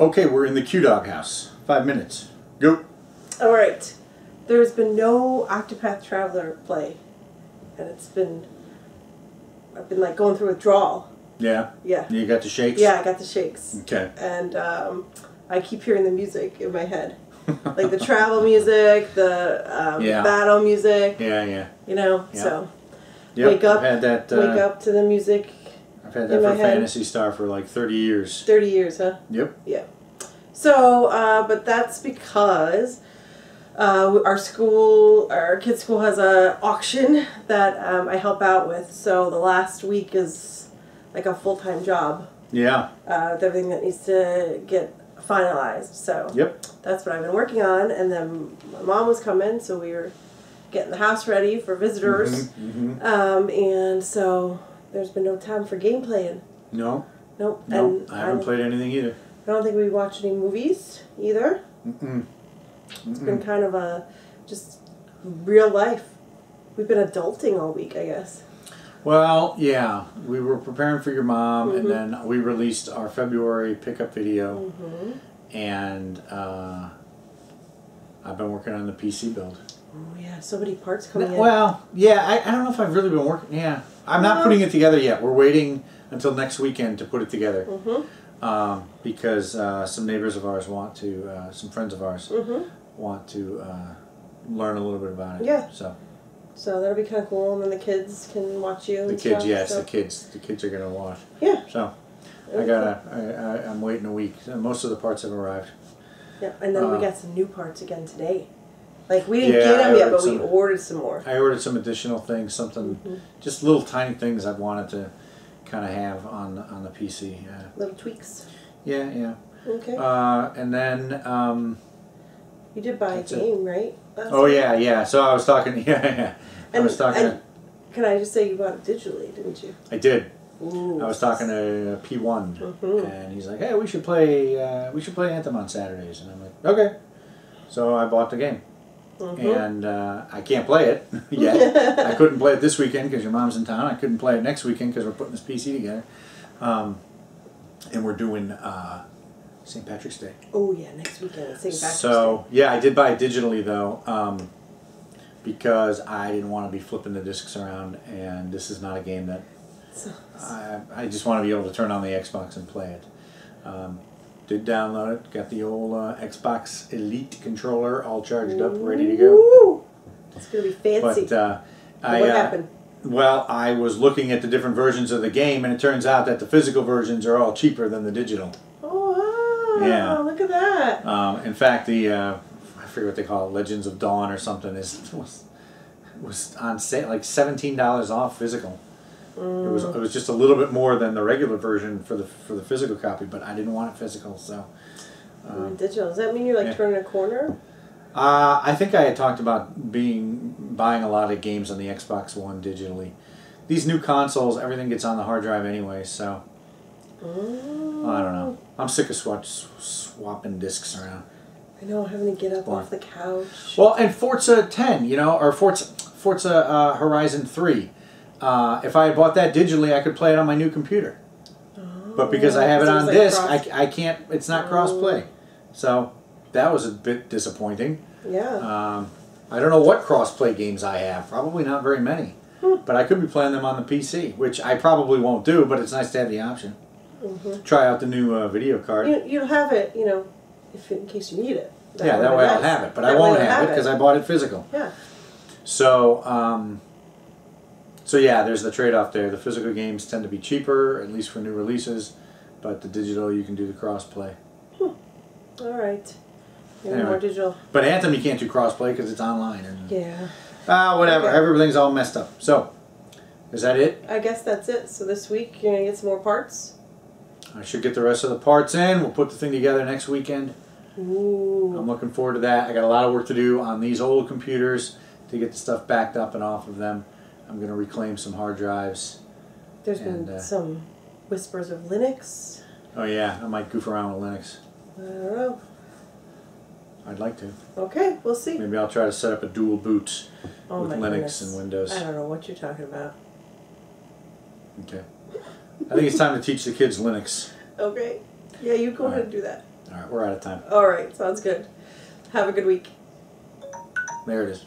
Okay, we're in the QDawg house. Five minutes. Go. All right. There's been no Octopath Traveler play, and it's been. I've been like going through withdrawal. Yeah. Yeah. You got the shakes? Yeah, I got the shakes, Okay. and um, I keep hearing the music in my head, like the travel music, the um, Yeah. battle music. Yeah, yeah. You know, Yeah. so Yep, Wake up, that. Uh, wake up to the music. I've had that for head. Phantasy Star for like 30 years. Thirty years, huh? Yep. Yeah. So, uh, but that's because uh, our school, our kids' school has a auction that um, I help out with. So the last week is like a full time job Yeah. uh, with everything that needs to get finalized. So Yep. that's what I've been working on. And then my mom was coming, so we were getting the house ready for visitors. Mm-hmm. Um, and so there's been no time for game playing. No. Nope. No. and I haven't played anything either. I don't think we watched any movies either. Mm-mm. It's been kind of a just real life. We've been adulting all week, I guess. Well, yeah. We were preparing for your mom, Mhm. and then we released our February pickup video, Mm-hmm. and uh, I've been working on the PC build. Oh yeah, so many parts coming in. Well, yeah, I, I don't know if I've really been working. Yeah, I'm not putting it together yet. We're waiting until next weekend to put it together Mm-hmm. um, because uh, some neighbors of ours want to, uh, some friends of ours Mm-hmm. want to uh, learn a little bit about it. Yeah. So So that'll be kind of cool, and then the kids can watch you. the kids, stuff, yes, so. the kids, the kids are gonna watch. Yeah. So I gotta, I, I, I'm waiting a week. Most of the parts have arrived. Yeah, and then Uh, we got some new parts again today. Like we didn't Yeah, get them yet, but we ordered some more. I ordered some additional things, something, Mhm. just little tiny things I wanted to kind of have on on the PC. Uh, Little tweaks. yeah, yeah. Okay. Uh, and then, um, you did buy a that's it. game, right? Oh yeah, yeah. So I was talking. Yeah, yeah. I And, was talking. and can I just say you bought it digitally, didn't you? I did. Ooh. I was talking to P one, Mhm. and he's like, "Hey, we should play. Uh, we should play Anthem on Saturdays." And I'm like, "Okay." So I bought the game, Mhm. and uh, I can't play it yet. I couldn't play it this weekend because your mom's in town. I couldn't play it next weekend because we're putting this PC together, um, and we're doing uh, St. Patrick's Day. Oh yeah, next weekend. St. Patrick's So yeah, I did buy it digitally though, um, because I didn't want to be flipping the discs around, and this is not a game that Day. So, I, I just want to be able to turn on the Xbox and play it. Um, did download it, got the old uh, Xbox Elite controller all charged up, ready to go. It's gonna be fancy. But uh, I, what uh, happened? well, I was looking at the different versions of the game, and it turns out that the physical versions are all cheaper than the digital. Oh wow! yeah. Look at that. Um, in fact, the uh, I forget what they call it, Legends of Dawn or something is was was on sale like seventeen dollars off physical. It was it was just a little bit more than the regular version for the for the physical copy, but I didn't want it physical, so. Mm, digital. Does that mean you're like yeah. turning a corner? Uh, I think I had talked about being buying a lot of games on the Xbox One digitally. These new consoles, everything gets on the hard drive anyway, so Mm. I don't know. I'm sick of swatch, swapping discs around. I know having to get up Boring. off the couch. Well, and Forza 10, you know, or Forza Forza uh, Horizon 3. Uh, if I had bought that digitally, I could play it on my new computer. But because I have it Oh, on like disc, I, I can't. It's not cross play. So that was a bit disappointing. yeah. Um, I don't know what cross play games I have. Probably not very many. Hmm. But I could be playing them on the PC, which I probably won't do. But it's nice to have the option. Mm -hmm. Try out the new uh, video card. You you'll have it, you know, if in case you need it. yeah, that way I'll have it. But That I won't you'll have it because I bought it physical. Yeah. So, um, so yeah, there's the trade-off there. The physical games tend to be cheaper, at least for new releases, but the digital you can do the cross-play. All right. Maybe Anyway. more digital. But Anthem you can't do cross-play because it's online. And, Yeah. Ah, whatever. Okay. Everything's all messed up. So, is that it? I guess that's it. So this week you're gonna get some more parts. I should get the rest of the parts in. We'll put the thing together next weekend. Ooh. I'm looking forward to that. I got a lot of work to do on these old computers to get the stuff backed up and off of them. I'm going to reclaim some hard drives. There's and, been uh, some whispers of Linux. Oh yeah, I might goof around with Linux. I don't know. I'd like to. Okay, we'll see. Maybe I'll try to set up a dual boot Oh with Linux goodness. and Windows. I don't know what you're talking about. Okay. I think it's time to teach the kids Linux. Okay. Yeah, you go All ahead right. and do that. All right, we're out of time. All right, sounds good. Have a good week. There it is.